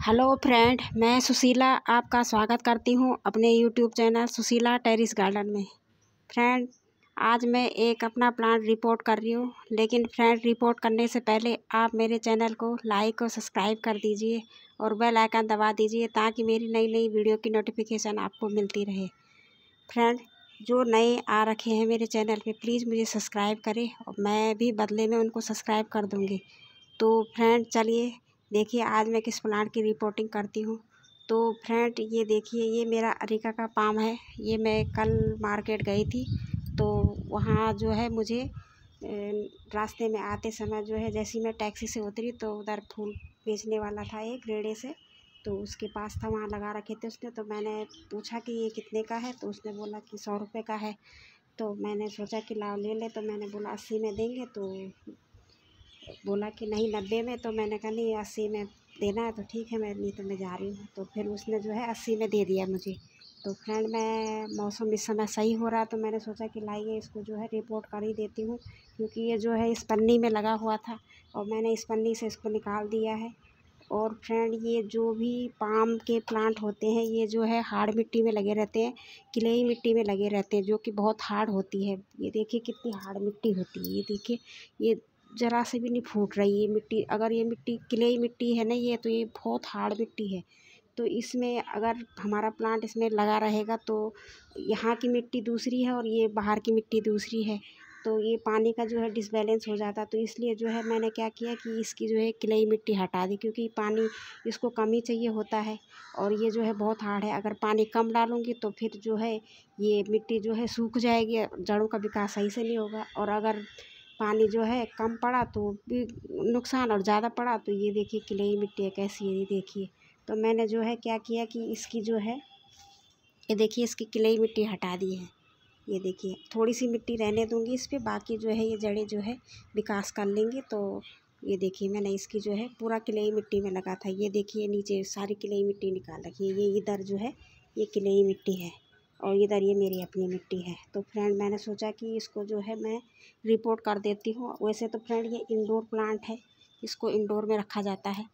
Hello friend, मैं सुशीला आपका स्वागत करती हूँ अपने YouTube channel Sushila terrace garden में। फ्रेंड, आज मैं एक अपना प्लांट रिपोर्ट कर रही हूँ, लेकिन फ्रेंड, रिपोर्ट करने से पहले आप मेरे चैनल को लाइक और सब्सक्राइब कर दीजिए और बेल आइकन दबा दीजिए ताकि मेरी नई नई वीडियो की नोटिफिकेशन आपको मिलती रहे। फ्रेंड, जो नए आ रखे हैं मेरे चैनल पे, प्लीज़ मुझे सब्सक्राइब करें और मैं भी बदले में उनको सब्सक्राइब कर दूँगी। तो फ्रेंड, चलिए देखिए, आज मैं किस प्लांट की रिपोर्टिंग करती हूँ। तो फ्रेंड ये देखिए, ये मेरा अरिका का पाम है। ये मैं कल मार्केट गई थी तो वहाँ जो है मुझे रास्ते में आते समय जो है, जैसे मैं टैक्सी से उतरी तो उधर फूल बेचने वाला था एक रेड़े से तो उसके पास था, वहाँ लगा रखे थे उसने। तो मैंने पूछा कि ये कितने का है तो उसने बोला कि सौ रुपये का है। तो मैंने सोचा कि लाओ ले ले तो मैंने बोला अस्सी में देंगे तो बोला कि नहीं, नब्बे में तो मैंने कहा, नहीं, अस्सी में देना है तो ठीक है, मैं, नहीं तो मैं जा रही हूँ। तो फिर उसने जो है, अस्सी में दे दिया मुझे। तो फ्रेंड, मैं मौसम इस समय सही हो रहा तो मैंने सोचा कि लाइए, इसको जो है रिपोर्ट कर ही देती हूँ, क्योंकि ये जो है, इस पन्नी में लगा हुआ था, और मैंने इस पन्नी से इसको निकाल दिया है। और फ्रेंड, ये जो भी पाम के प्लांट होते हैं, ये जो है, हार्ड मिट्टी में लगे रहते हैं, क्लेई मिट्टी में लगे रहते हैं, जो कि बहुत हार्ड होती है। ये देखिए, कितनी हार्ड मिट्टी होती है, ये देखिए, ये ज़रा से भी नहीं फूट रही है मिट्टी। अगर ये मिट्टी क्ले मिट्टी है ना ये तो ये बहुत हार्ड मिट्टी है। तो इसमें अगर हमारा प्लांट इसमें लगा रहेगा तो यहाँ की मिट्टी दूसरी है और ये बाहर की मिट्टी दूसरी है। तो ये पानी का जो है डिसबैलेंस हो जाता तो इसलिए जो है मैंने क्या किया कि इसकी जो है क्लेई मिट्टी हटा दी, क्योंकि पानी इसको कम ही चाहिए होता है और ये जो है बहुत हार्ड है। अगर पानी कम डालूँगी तो फिर जो है ये मिट्टी जो है सूख जाएगी, जड़ों का विकास सही से नहीं होगा। और अगर पानी जो है कम पड़ा तो भी नुकसान और ज़्यादा पड़ा तो ये देखिए क्लेई मिट्टी है, कैसी है, ये देखिए। तो मैंने जो है क्या किया कि इसकी जो है, ये देखिए इसकी क्लेई मिट्टी हटा दी है। ये देखिए, थोड़ी सी मिट्टी रहने दूँगी इस पर बाकी जो है ये जड़ें जो है विकास कर लेंगे। तो ये देखिए मैंने इसकी जो है पूरा क्लेई मिट्टी में लगा था। ये देखिए नीचे सारी क्लेई मिट्टी निकाल रखी है। ये इधर जो है, ये क्लेई मिट्टी है। और इधर ये मेरी अपनी मिट्टी है। तो फ्रेंड मैंने सोचा कि इसको जो है मैं रिपोर्ट कर देती हूँ। वैसे तो फ्रेंड ये इंडोर प्लांट है, इसको इंडोर में रखा जाता है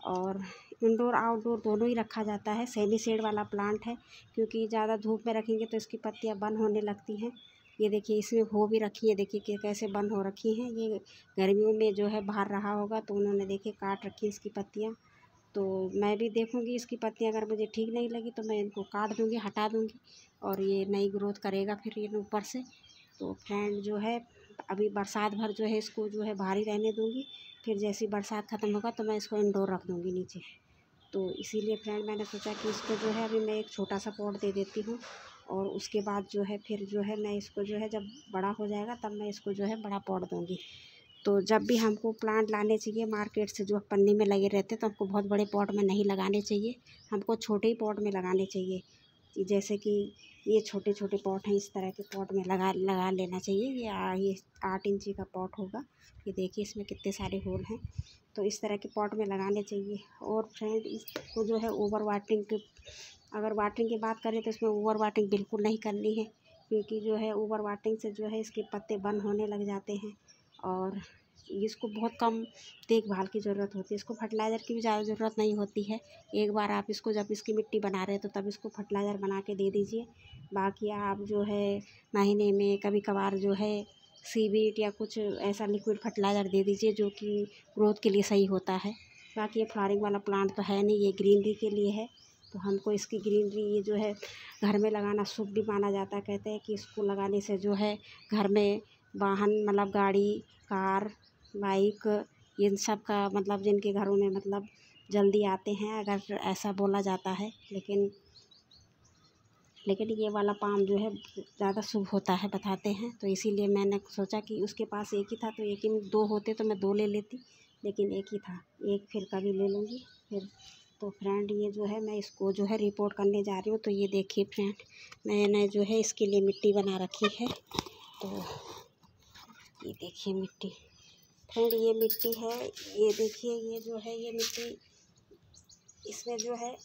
और इंडोर आउटडोर दोनों ही रखा जाता है। सेमी सेड वाला प्लांट है, क्योंकि ज़्यादा धूप में रखेंगे तो इसकी पत्तियाँ बंद होने लगती हैं। ये देखिए, इसमें हो भी रखी है, देखिए कि कैसे बंद हो रखी हैं। ये गर्मियों में जो है बाहर रहा होगा तो उन्होंने देखिए काट रखी इसकी पत्तियाँ। तो मैं भी देखूँगी इसकी पत्तियाँ अगर मुझे ठीक नहीं लगी तो मैं इनको काट दूँगी, हटा दूँगी और ये नई ग्रोथ करेगा फिर ये ऊपर से। तो फ्रेंड जो है, अभी बरसात भर जो है इसको जो है भारी रहने दूँगी, फिर जैसी बरसात ख़त्म होगा तो मैं इसको इंडोर रख दूँगी नीचे। तो इसीलिए फ्रेंड मैंने सोचा कि इसको जो है अभी मैं एक छोटा सा पॉट दे देती हूँ और उसके बाद जो है, फिर जो है मैं इसको जो है जब बड़ा हो जाएगा तब मैं इसको जो है बड़ा पॉट दूँगी। तो जब भी हमको प्लांट लाने चाहिए मार्केट से जो पन्नी में लगे रहते हैं तो हमको बहुत बड़े पॉट में नहीं लगाने चाहिए। हमको छोटे ही पॉट में लगाने चाहिए। जैसे कि ये छोटे छोटे पॉट हैं इस तरह के पॉट में लगा लगा लेना चाहिए। ये आ, ये आठ इंची का पॉट होगा। ये देखिए इसमें कितने सारे होल हैं। तो इस तरह के पॉट में लगाने चाहिए। और फ्रेंड इसको जो है ओवर वाटरिंग के अगर वाटरिंग की बात करें तो इसमें ओवर वाटरिंग बिल्कुल नहीं करनी है। क्योंकि जो है ओवर वाटरिंग से जो है इसके पत्ते बंद होने लग जाते हैं। और इसको बहुत कम देखभाल की ज़रूरत होती है। इसको फर्टिलाइज़र की भी ज़्यादा ज़रूरत नहीं होती है। एक बार आप इसको जब इसकी मिट्टी बना रहे हैं तो तब इसको फर्टिलाइज़र बना के दे दीजिए। बाकी आप जो है, महीने में कभी कभार जो है सीवीट या कुछ ऐसा लिक्विड फर्टिलाइज़र दे दीजिए, जो कि ग्रोथ के लिए सही होता है। बाकी ये फ्लावरिंग वाला प्लांट तो है नहीं, ये ग्रीनरी के लिए है। तो हमको इसकी ग्रीनरी, ये जो है, घर में लगाना शुभ भी माना जाता है। कहते हैं कि इसको लगाने से जो है, घर में वाहन मतलब गाड़ी, कार, बाइक इन सब का मतलब जिनके घरों में मतलब जल्दी आते हैं, अगर ऐसा बोला जाता है। लेकिन लेकिन ये वाला पाम जो है, ज़्यादा शुभ होता है, बताते हैं। तो इसीलिए मैंने सोचा कि उसके पास एक ही था तो एक ही में दो होते तो मैं दो ले लेती, लेकिन एक ही था। एक फिर कभी ले लूँगी, फिर तो फ्रेंड ये जो है, मैं इसको जो है रिपोर्ट करने जा रही हूँ तो ये देखिए फ्रेंड मैंने जो है इसके लिए मिट्टी बना रखी है। तो ये देखिए मिट्टी। फ्रेंड ये मिट्टी है, ये देखिए, ये जो है ये मिट्टी, इसमें जो है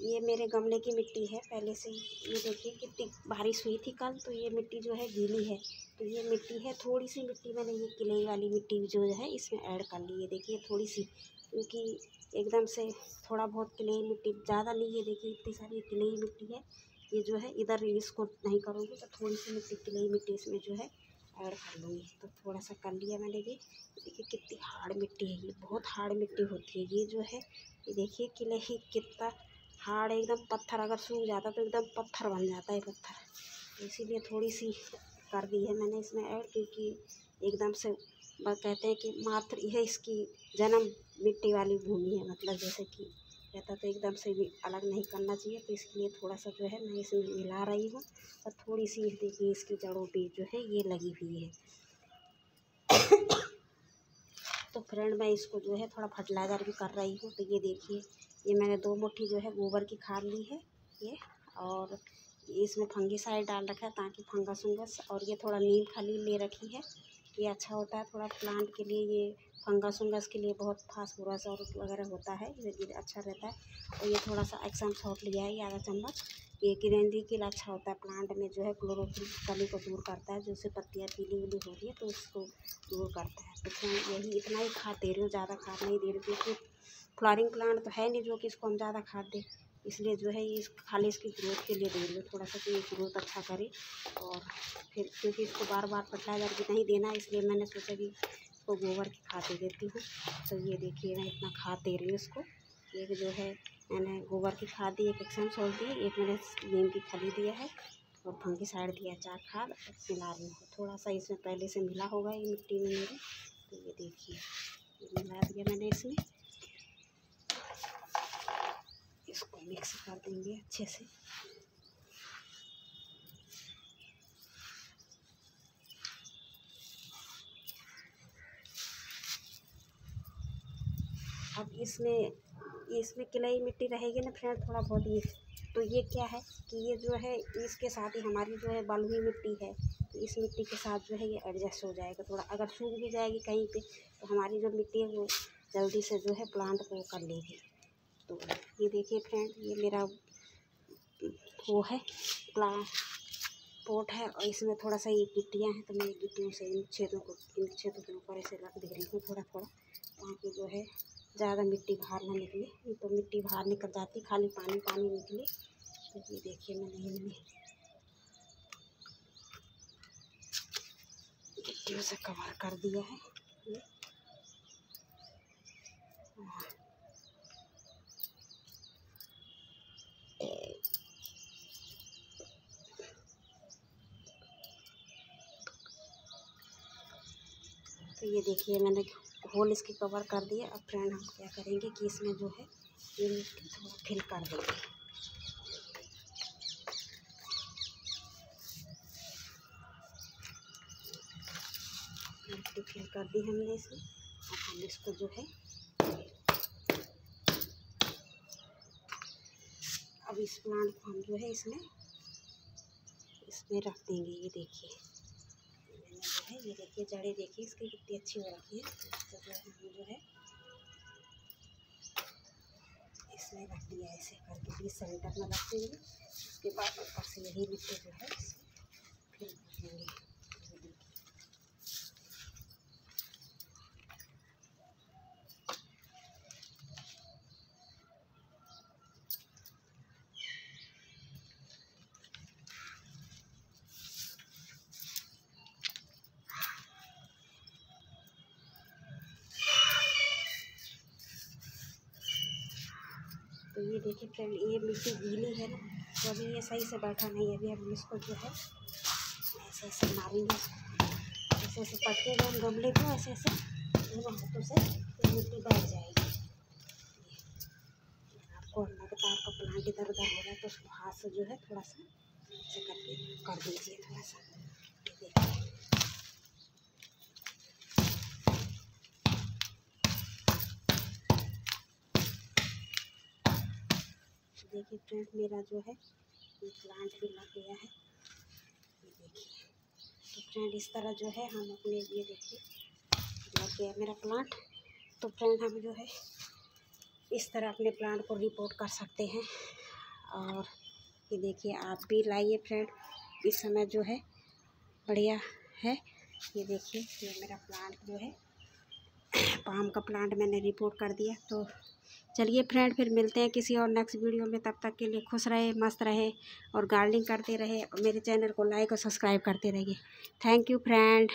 ये मेरे गमले की मिट्टी है। पहले से ये देखिए कितनी बारिश हुई थी कल तो ये मिट्टी जो है गीली है। तो ये मिट्टी है, थोड़ी सी मिट्टी मैंने ये किले वाली मिट्टी जो है इसमें ऐड कर ली। है देखिए थोड़ी सी, क्योंकि एकदम से थोड़ा बहुत क्ले मिट्टी, ज़्यादा नहीं है देखिए इतनी सारी क्ले मिट्टी है। ये जो है इधर इसको नहीं करूँगी तो थोड़ी सी मिट्टी, क्ले मिट्टी इसमें जो है ऐड कर लूँगी तो थोड़ा सा कर लिया मैंने भी देखिए कितनी हार्ड मिट्टी है ये, बहुत हार्ड मिट्टी होती है ये जो है। ये देखिए किले ही कितना हार्ड एकदम पत्थर अगर सूख जाता तो एकदम पत्थर बन जाता है पत्थर। इसीलिए थोड़ी सी कर दी है मैंने इसमें ऐड क्योंकि एकदम से कहते हैं कि मात्र यह इसकी जन्म मिट्टी वाली भूमि है मतलब जैसे कि रहता तो एकदम से भी अलग नहीं करना चाहिए। तो इसके लिए थोड़ा सा जो है मैं इसमें मिला रही हूँ और थोड़ी सी देखिए इसकी जड़ों पे जो है ये लगी हुई है। तो फ्रेंड मैं इसको जो है थोड़ा फर्टिलाइज़र भी कर रही हूँ। तो ये देखिए, ये मैंने दो मुट्ठी जो है गोबर की खाद ली है, ये और इसमें फंगी साइड डाल रखा है ताकि फंगस उंगस और ये थोड़ा नीम खली ले रखी है। ये अच्छा होता है, थोड़ा प्लांट के लिए ये फंगस उंगस के लिए बहुत फास्फोरस और वगैरह होता है, ये अच्छा रहता है। और ये थोड़ा सा एक्सम सॉल्ट लिया है आधा चम्मच। ये ग्रेनरी के लिए अच्छा होता है प्लांट में जो है क्लोरोफिल कली को दूर करता है, जो उससे पत्तियाँ पीली उली हो रही है तो उसको दूर करता है। तो यही इतना ही खाद दे रही हूँ, ज़्यादा खाद नहीं दे रही, क्योंकि फ्लावरिंग प्लांट तो है नहीं, जो कि इसको हम ज़्यादा खाद दें। इसलिए जो है ये खाली इसकी ग्रोथ के लिए दे हूँ थोड़ा सा कि ये ग्रोथ अच्छा करे और फिर क्योंकि इसको बार बार फर्टिलाइज़र भी नहीं देना इसलिए मैंने सोचा कि इसको गोबर की खाद दे देती हूँ। तो ये देखिए, मैं इतना खाद दे रही हूँ इसको। एक जो है मैंने गोबर की खाद दी, एक एक्सम सोल दी, एक मैंने नीम की खली दिया है और फंगी साइड दिया चार खाद मिला रही हूँ। थोड़ा सा इसमें पहले से मिला होगा ये मिट्टी में मेरी तो ये देखिए, मिला दिया मैंने इसमें इसको मिक्स कर देंगे अच्छे से। अब इसमें इसमें किलाई मिट्टी रहेगी ना फ्रेंड थोड़ा बहुत ये। तो ये क्या है कि ये जो है, इसके साथ ही हमारी जो है बलुई मिट्टी है तो इस मिट्टी के साथ जो है ये एडजस्ट हो जाएगा थोड़ा। अगर सूख भी जाएगी कहीं पे तो हमारी जो मिट्टी है वो जल्दी से जो है प्लांट को कर लेगी। तो ये देखिए फ्रेंड ये मेरा वो है प्लांट पोट है और इसमें थोड़ा सा ये गिट्टियाँ हैं तो मैं गिट्टियों से इन छेदों को, इन छेदों के ऊपर ऐसे रख दे रही हूँ थोड़ा थोड़ा, ताकि जो है ज़्यादा मिट्टी बाहर ना निकले। तो मिट्टी बाहर निकल जाती खाली पानी पानी निकले। तो ये देखिए मैंने इनमें गिट्टियों से कवर कर दिया है। ये तो ये देखिए, मैंने होल इसके कवर कर दिए अब फ्रेंड हम क्या करेंगे कि इसमें जो है, ये थोड़ा फिल कर देंगे। मिट्टी फिल कर दी हमने इसमें। अब हम इसको जो है, अब इस प्लांट को हम जो है इसमें इसमें रख देंगे, ये देखिए। है, ये देखिए, जड़ें देखिए, इसकी कितनी अच्छी हो। रखी है तो हम जो है, इसमें रख दिया ऐसे करके बीस सेंटर में रख देंगे। उसके बाद ऊपर से यही मिट्टी जो है फिर देंगे तो ये देखिए फ्रेंड, ये मिट्टी गीली है। ना तो अभी ये सही से बैठा नहीं है, अभी हम इसको जो है ऐसे ऐसे मारेंगे। ऐसे ऐसे पटके हम गमले को ऐसे ऐसे दोनों हाथों से मिट्टी बैठ जाएगी। आपको लगता है आपका प्लांट इधर उधर हो रहा है तो उसको हाथ से जो है थोड़ा सा ऐसे करके कर दीजिए, थोड़ा सा। देखिए। देखिए फ्रेंड मेरा जो है, ये प्लांट भी लग गया है। ये देखिए। तो फ्रेंड, इस तरह जो है, हम अपने ये देखिए, लग गया मेरा प्लांट तो फ्रेंड, हम जो है, इस तरह अपने प्लांट को रिपोर्ट कर सकते हैं। और ये देखिए, आप भी लाइए फ्रेंड। इस समय जो है, बढ़िया है। ये देखिए, ये मेरा प्लांट जो है पाम का प्लांट मैंने रिपोर्ट कर दिया। तो चलिए फ्रेंड फिर मिलते हैं किसी और नेक्स्ट वीडियो में। तब तक के लिए खुश रहे, मस्त रहे और गार्डनिंग करते रहे। और मेरे चैनल को लाइक और सब्सक्राइब करते रहिए। Thank you friend